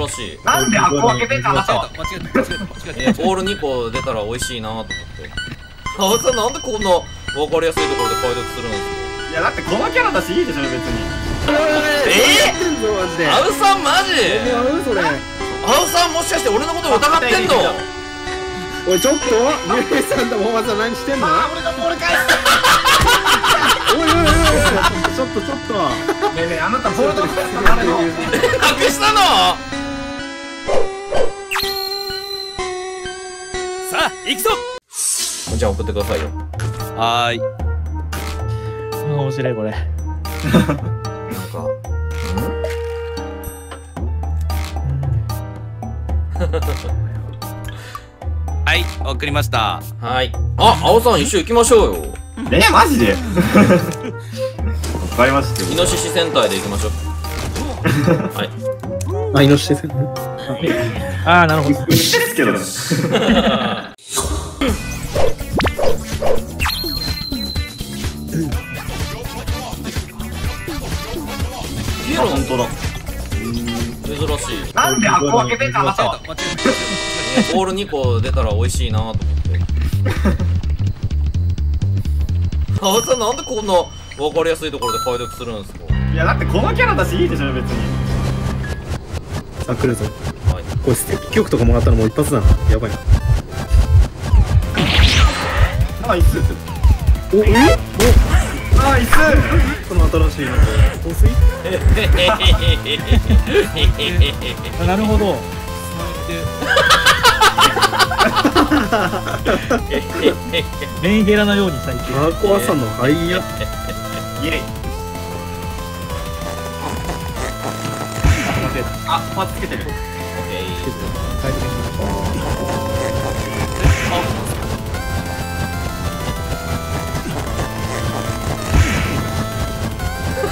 らしい。なんで箱開けてんだ間違えたと間違えた間違えた。間違ええボール2個出たら美味しいなと思って。あおさんなんでこんな分かりやすいところで解読するんですいやだってこのキャラだしいいでしょ別に。えってんぞマジでかアウさんマジ？アウさんもしかして俺のこと疑ってんの？おいちょっと？ミュウさんとモーマさん何してんの？あ俺がボール返す。おいおいおいおい。ちょっとちょっと。ねえねえあなたボールどこの。なくしたの？さあ行くぞ。じゃあ送ってくださいよ。はーい。面白いこれ。なんか はい送りました。はい。あ青さん一緒行きましょうよ。えマジで？わかりましたイノシシ戦隊で行きましょう。はい。あイノシシ戦ああなるほど。ですけど ピエロ本当だ。珍しい。なんで箱開けてんだあなた？間違えた間違えたボール2個出たら美味しいなと思って。青さんなんでこんな分かりやすいところで解読するんですか？いやだってこのキャラだしいいでしょ別に。あ来るぞ。はい。これステップ曲とかもらったらもう一発だな。やばいな。あ椅子おえ？あ椅子この新しいの香水あなるほどメンヘラのように最近マーコ朝のハイヤイエイあパーツつけてるオッケー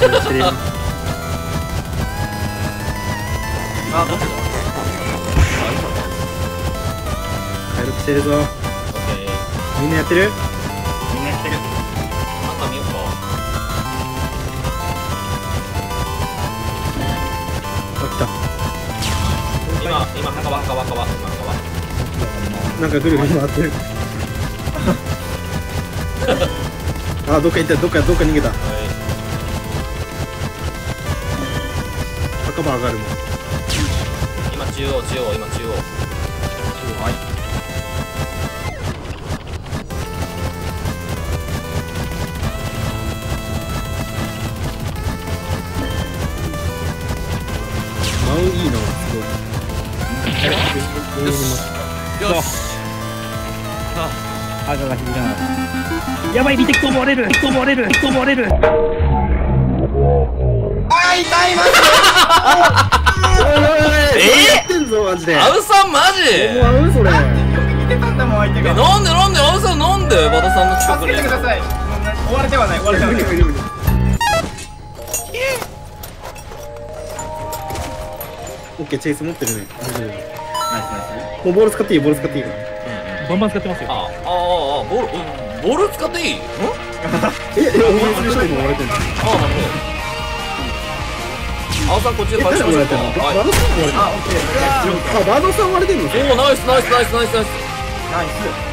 あどっちだ回復してるぞ。みんなやってる？みんなやってる。中見ようか。あ来た。今今墓場墓場墓場今墓場。なんかぐるぐる回ってる。あどっか行った。どっかどっか逃げた。はい上がるもん。今中央中央今中央。はい。マウいいのすごい。よし。よし。赤が響かなかったやばいリテクと思われると思われると思われるえやってんぞマジでアウさんマジ？思わうそれ。見てたんだもん相手えがなんで？なんでアウさんなんで？和田さんの近くに助けてください。終われてはない。終われてはない。オッケーチェイス持ってるね。大丈夫ナイスナイもうボール使っていいボール使っていいからバンバン使ってますよ。ああああボールうんボール使っていい？ん？ええお前する人にももらえてんの。ああなるほど青さんこっちでえ返し誰もましょうからえてんのバドさんもらえてんのあオッケーあバドさん割れてんのおおナイスナイスナイスナイスナイスナイス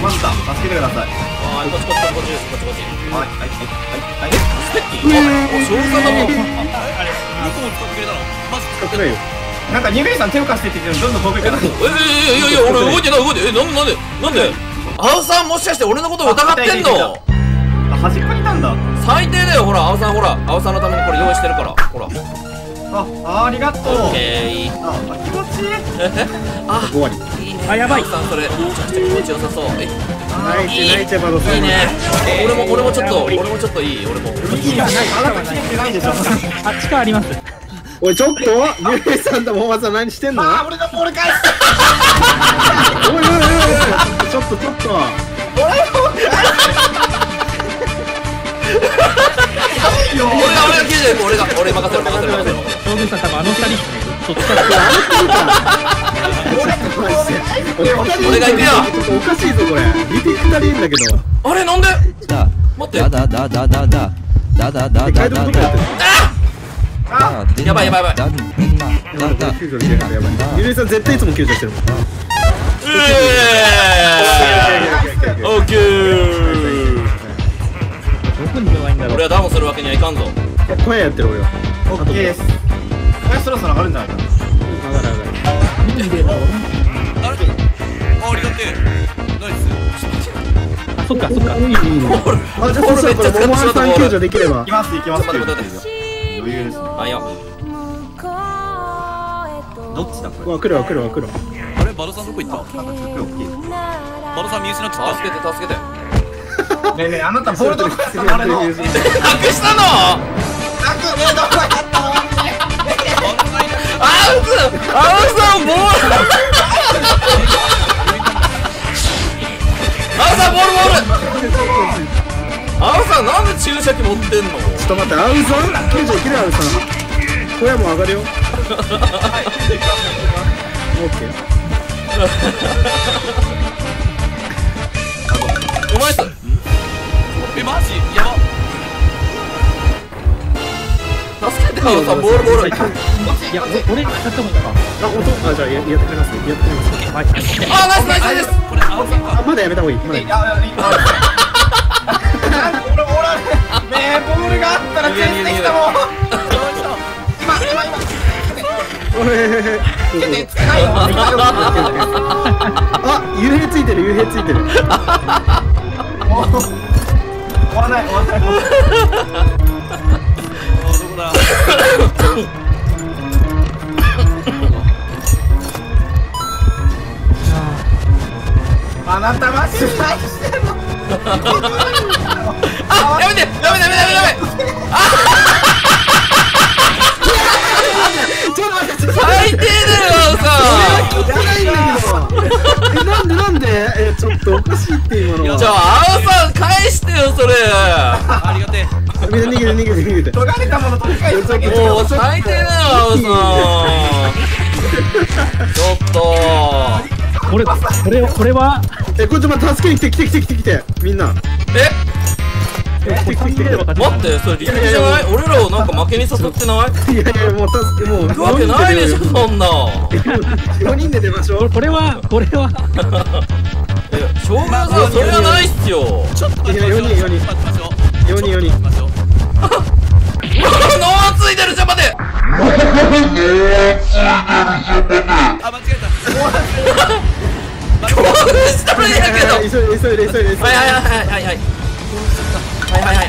マスター助けてくださいはいこっちこっちこっちこっちこっちはいはいはいはいステッキお少佐だもんあれ2個も使ってくれた。のマジ使ってないよなんかニグリさん手を貸してって言ってどんどん遠く行かないえいやいやいや俺動いてない動いてないえなんでなんでなんで青さんもしかして俺のこと疑ってんのあ端っこにいたんだ最低だよほら青さんほら青さんのためにこれ用意してるから。ほら。あありがとう。オッケーああ気持ちいい。あ終わり。あやばい。青さんそれめちゃくちゃ気持ちよさそう。え？泣いて泣いちゃうバードさん。いいね。俺も俺もちょっと俺もちょっといい俺も。いいがない。あなた切れてないでしょあっちかあります。おいちょっとミュウさんとモーマさん何してんの？あー俺がボール返す。おいおいおいおいちょっとちょっと俺が俺が切れてる俺が俺任せる任せる任せる将軍さん多分あの二人っすねそっちから俺が行くよ。おかしいぞこれ見て二人いんだけどあれなんでだ待ってだだだだだだだだだだだだ解読どこやってんのあやばいやばいやばいだんだだん救助できないやばいゆりさん絶対いつも救助してるもんえーオッケーどこに行けばいいんだろう？俺はダウンするわけにはいかんぞ。声やってる俺は。オッケーですこれそろそろ上がるんじゃないかな？上がる上がるあれ？あありがてえナイスあそっかそっかいいいいねあじゃあそしたらこれ桃原さん救助できれば。行きます行きます。ちょっと待って待って余裕ですねあいやどっちだこうわ来るわ来るわ来るわ。あれ？バドさんどこ行った？れなんか曲大きいバドさん見失っちゃっ助けて助けてねえねえあなたボールどこやったの？あれのなくしたのなくねえどこやったのアウスアウさんボールアウさんボールボールアウさんなんで注射器持ってんの？ちょっと待ってアウさん救助できるアウさん小屋も上がるよオッケー。お前ささんボールボール。いやお俺使ったもんかあ音あじゃあややってくれますやってくれますはい。あナイスナイスナイス。これ青さんか。あまだやめた方がいい。まだいやいやいや俺俺ねえボールがあったらチェンジできたもん。今今今。つい。よ。あ幽閉ついてる幽閉ついてる。終わらない終わらないだけもう最低だよアウさん。ちょっと。これこれこれは？えこれちょっと待って助けに来て来て来て来て来てみんな。えこれ3人で分かって待ってそれ理由じゃない？俺らをなんか負けに誘ってない？いやいやもう助けもう行くわけないでしょそんな。4人で出ましょう。これはこれは。え将軍さんそれはないっすよ。ちょっと待っていや四人四人。待ってましょう4人4人 ついてるちょ待ってあ間違え興奮したらいいやけど。急いで急いで急いで急いではいはいはいはいはいはいはいはい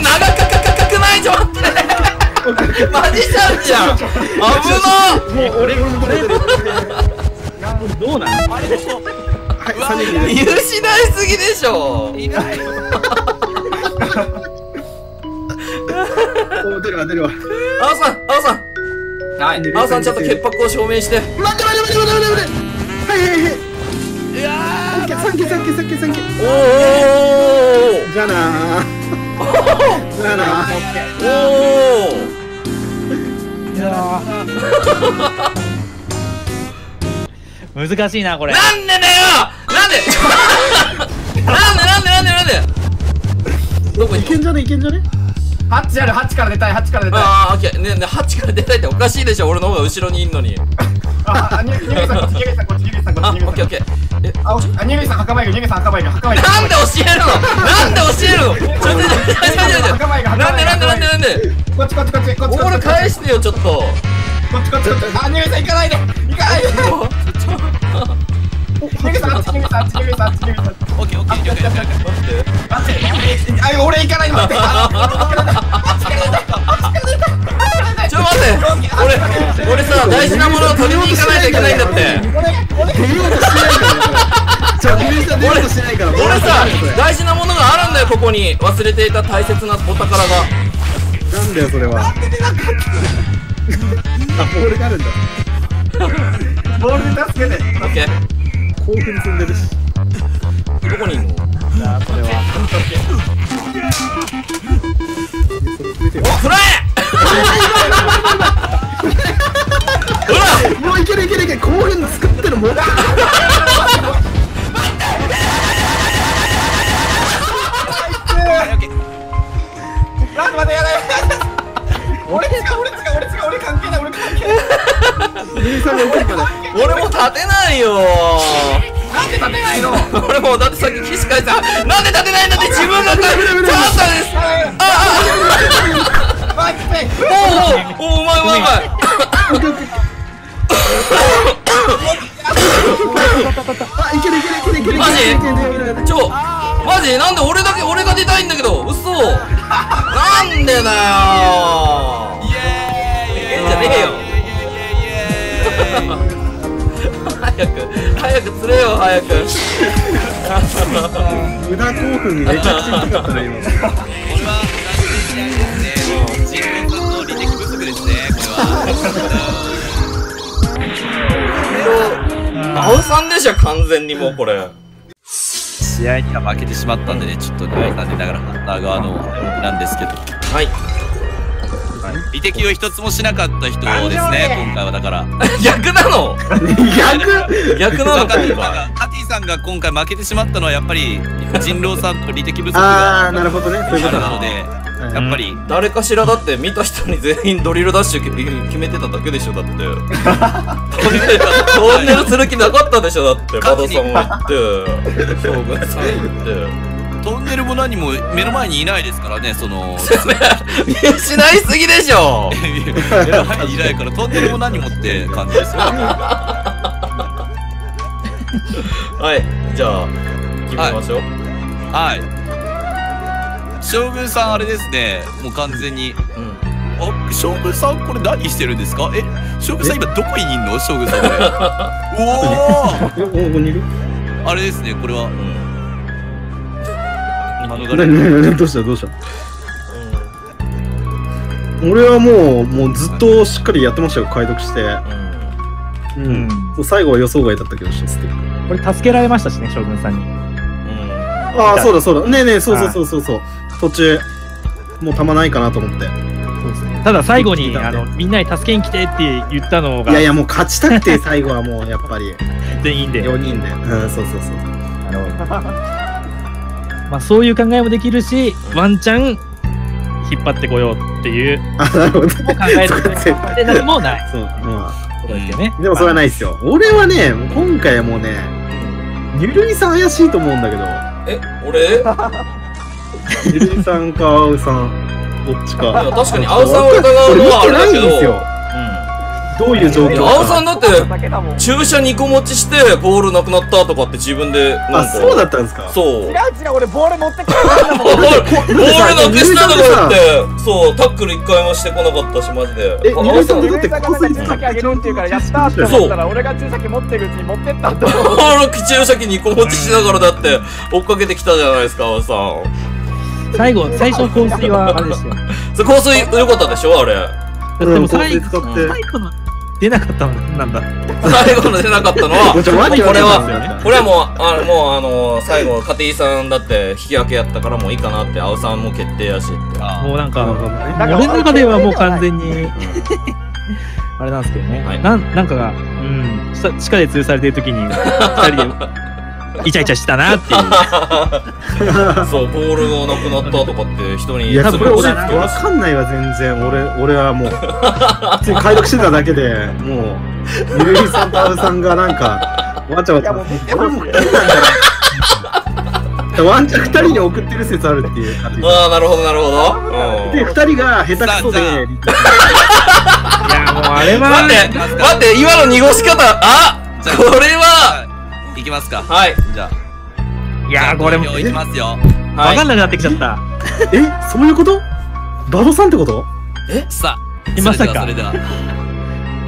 長かかかかくないちょ待ってマジシャンじゃん危なもう俺俺どうなのはい3人で見失いすぎでしょいないお出るわ出るわ。青さん青さん。はい。青さんちょっと潔白を証明して。待って待って待って待って待って待って。はいはいはい。いやー。サンキューサンキューサンキューサンキューおー。じゃあなー。じゃあなー。おー。いやー。難しいなこれ。なんでだよ。なんで？なんでなんでなんでなんで？どこいけんじゃね？いけんじゃね？ハッチあるハッチから出たいハッチから出たい。ああ、オッケー。ね、ね、ハッチから出たいっておかしいでしょ。俺の方が後ろにいんのに。ああニューさん こっちニューさんこっちニューさんこっちニューさんッケーオッケー。え、あニューさん墓場行くニューさん墓場行く墓場行くなんで教えるの？なんで教えるの？ちょっと、ちょっと、ちょっと、なんでなんでなんでなんで？こっちこっちこっちこっちボール返してよ、ちょっと。こっちこっちこっち。あニューさん行かないで。行かないであっちニューさんあっちニューさんあっちニューさんオッケーオッケー了解了解了解待って。あっちあ俺行かない待ってちょっと待って。俺、俺さ、大事なものを取りに行かないといけないんだって。俺俺出ようとしてないからじゃあ君さん出ようとしてないから俺、大事なものがあるんだよ、ここに。忘れていた大切なお宝が。なんだよそれはあボールがあるんだボールで助けてオッケー。興奮積んでるしどこにいんの？じゃあこれは。出てるフライほらもういけるいけるいける。興奮作ってるもん。待って待ってやだやだ。俺つか俺つか俺ゆりさんが受けるから。俺も立てないよ。なんで立てないの？俺もだってさっき起死回生なんで立てないんだって自分が立っとです。ああおおおおうまいうまいうまいあいけるいけるいけるいけるマジちょマジなんで俺だけ俺が出たいんだけど嘘なんでだよイエーイいけんじゃねえよ早く早く釣れよ早く。無駄興奮めちゃくちゃ低かったね今。これは完全にね人類さんの利的不足ですねこれは青さんでしょ完全にもうこれ試合には負けてしまったんでねちょっとね残念ながらハンター側のなんですけどはい利的を一つもしなかった人ですね今回は。だから。逆なの？逆？逆なの？カティ今回さんがカティさんが今回負けてしまったのはやっぱり人狼さんと利的不足あがあなるほどね。そういうことだ。あるのでやっぱり誰かしらだって見た人に全員ドリルダッシュ決決めてただけでしょだって。トンネルトンネルする気なかったでしょだってバドさんも言って。将軍さん言ってトンネルも何も目の前にいないですからねその。見失いすぎでしょ。目の前にいないからトンネルも何もって感じですよ。はいじゃあ決めましょう、はい。将軍さんあれですね。もう完全に。うん。あ将軍さんこれ何してるんですか？え将軍さん今どこにいんの？将軍さんこれ おえおここにいる？おあれですねこれは。うん今のが何何何どうしたどうした？俺はもうもうずっとしっかりやってましたよ解読して。うん。うん、最後は予想外だったけどちょっとステこれ助けられましたしね、将軍さんに。ああそうだそうだ。ねえねえそうそうそうそうそう。途中もうたまないかなと思って。そうですね。ただ最後に、あの、みんなに助けに来てって言ったのが。いやいやもう勝ちたくて最後はもうやっぱり。全員で。4人で。うんそうそうそう。なるほど。まあそういう考えもできるし、ワンチャン引っ張ってこようっていうあなるほど考えるもない。そうまことですよね。あでもそれはないですよ。俺はね今回はもうねゆるいさん怪しいと思うんだけど。え俺？ゆるいさんか青さん。どっちいかや確かに青さんを疑うのはあれだけどどういう状況や青さんかだって注射2個持ちしてボールなくなったとかって自分でなんか。あそうだったんですか。そう。違う違う俺ボール持ってきたんだもん。ボールなくしたとか言っててそうタックル1回もしてこなかったしマジで。え青さんだって香水注射器あげるって言うからやったーって思ったら俺が注射器持ってるうちに持ってったってボール注射器2個持ちしながらだって追っかけてきたじゃないですか青さん最後、最初の香水はあれですよ。香水良かったでしょあれでも最後、最後の出なかったのなんだ。最後の出なかったのは これはこれはもうあもうあの最後カティさんだって引き分けやったからもういいかなって青さんも決定やしってあもうなんか、俺の中ではもう完全に、あれなんですけどね。はいなんなんかが、うん、下地下で吊るされてる時に、二人で、イチャイチャしたなっていう。そうボールがなくなったとかって人にいや、多分それ俺、そうだなわかんないわ、全然。俺、俺はもう、普通に解読してただけで、もう、ゆるいさんとあるさんがなんか、わちゃわちゃ。いやもう見てますよ俺も二人なんじゃないワンチャン二人に送ってる説あるっていう感じ。ああなるほどなるほど、で、うん、二人が下手くそで、いや、もうあれは、待って待って今の濁し方あこれはいきますか。はい。じゃあ。いや、これも、いきますよ。はい。わかんなくなってきちゃった。え、そういうこと？バドさんってこと？さあいましたか？それではそれでは。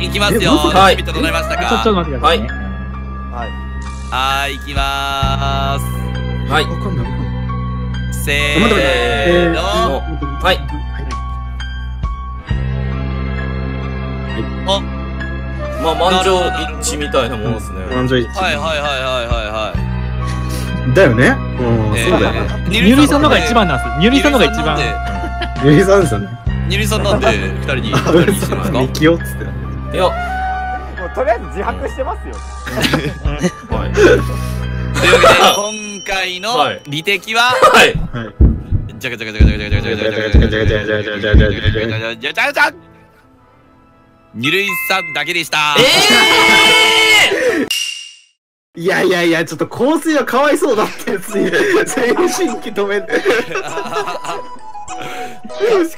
いきますよ。えまさか準備整いましたちょ、っとか待ってくださいね。はーい。いきまーはい。わかんない。すせーのはい。おまあ満場一致みたいなもんですね満場一致はいはいはいはいはいはいだよねうん、えーそうだよね。ニューリーさんのが一番なんです。ニューリーさんのが一番。ゆるいさんですよね。ニューリーさんなんで二人に二人に。してますかミキオっつって。いやはもうとりあえず自白してますよいというわけで今回のはい利敵は？はいはい。じゃかじゃかじゃかじゃかじゃかじゃかじゃかじゃかじゃかじゃかじゃかじゃかじゃかじゃかじゃかじゃかじゃかじゃか二塁さんだけでした。えいやいやいや、ちょっと香水はかわいそうだってやつに、全身気止めて。確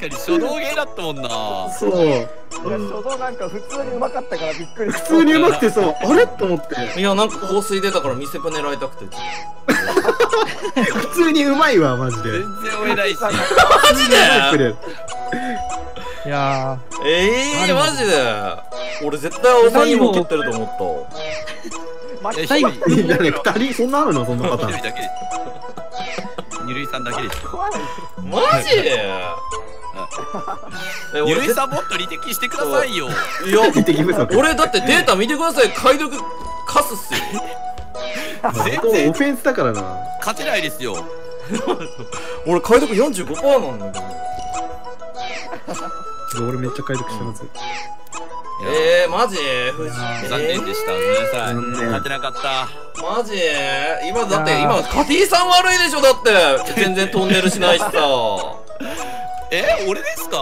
かに初動芸だったもんな。そう。いや初動なんか普通にうまかったからびっくり普通にうまくてさ、あれ？と思って。ー、いやなんか香水出たから見せ場狙いたくて。普通にうまいわ、マジで。全然追えないし。マジでいやえー、マジで？俺絶対青さんにも取ってると思っマジ最後いいんだね、二人、そんなあるの？そんなパターン。二塁さんだけでした怖いたマジえ二塁俺さんもっとリテキしてくださいよ。いや。俺だってデータ見てください。解読カスっすよ。全本当オ然フェンスだからな。勝てないですよ。俺解読45%なんだけど俺めっちゃ解読してます。えー、マジ？藤残念でした。ごめんなさい。残念。勝てなかった。マジ？今だって今カティさん悪いでしょだって。全然トンネルしないしさえ俺ですか？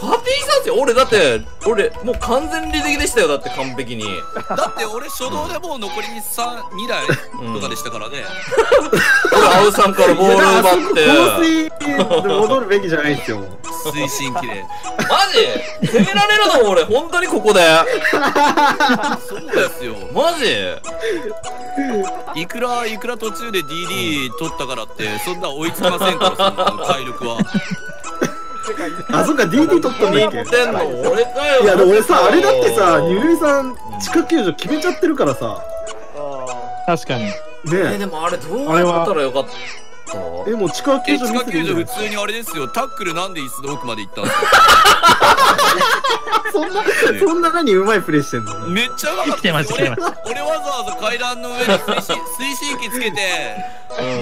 カティさんっすよ俺だって俺もう完全履歴でしたよだって完璧に。だって俺初動でもう残り3 2台とかでしたからね、俺アウさんからボール奪って。香水で戻るべきじゃないですよ。もう。推進機でマジ？攻められるの俺本当にここで。そうですよ。マジ？いくらいくら途中で DD 取ったからってそんな追いつきませんからそんな体力は あ、そっか、DD 取ったんだっけ。いや、でも俺さ、あれだってさ、二塁さん、地下球場決めちゃってるからさ。確かに。え。ねでもあれどうやったらよかった？え。え、もう地下球え地下場見せていい球場普通にあれですよ。タックルなんで椅子の奥まで行ったんです そんな、そんな何うまいプレイしてんの？かめっちゃうまかった。俺俺わざわざ階段の上に推進推進機つけて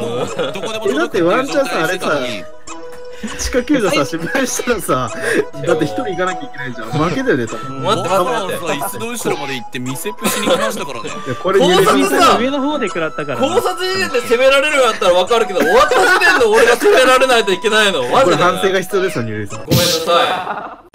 もうどこでも届くっていう状態にしてたのに地下球場さ、失敗したらさ、だって一人行かなきゃいけないじゃん。負けだよね、多分。待ってわ待ってざわざ椅子の後ろまで行って見せっぷしに来ましたからねいや、これ考察さ上の方で食らったからな。考察時点で攻められるんやったらわかるけど終わった時点で俺が攻められないといけないのマジでこれ反省が必要ですよ、二塁さん。ごめんなさい